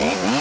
Amen.